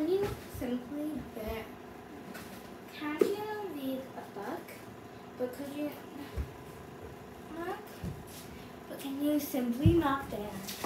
can you simply bear? Can you read a book? But could you knock? But can you simply knock dance?